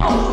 Oh.